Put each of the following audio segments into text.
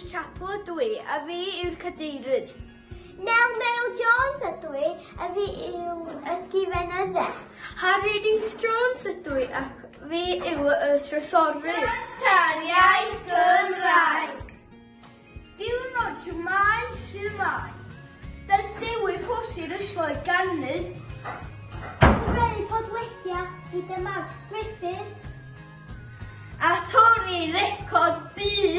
Andrews Chapel ydw i, a fi yw'r cadeirydd. Nel Meryl Jones ydw i, a fi yw ysgrifennyddau. Harry Rees Jones ydw i, ac fi yw y stresorydd. Tariaeth Gymraeg. Diwrnod Jumai Symai. Dydyw i posir y sioe gannydd. Cyferi podlediad gyda Max Griffith. A torri record byd.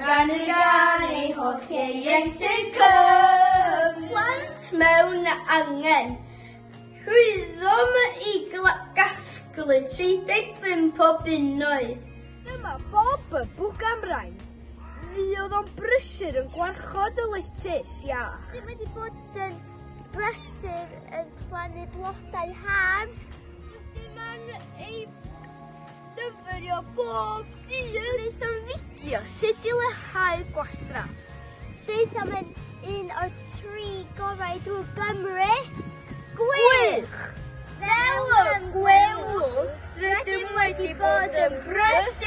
gan y gan ei holl ieuenctid Cymru. Plant mewn angen. Llwyddom i gasglu 35 o bunnoedd. Dyma bob y bwg am rhain. Fuodd o'n brysur yn gwarchod y letys iach. Ddim wedi bod yn brysur yn plannu blodau haf. Ddim yn ei dyfyrio bob dydd. Cofio, sut i leihau gwastraff? Beth am yn un o'r tri gorau drwy Gymru? Gwych! Fel y gwelwch, rydym wedi bod yn brysur!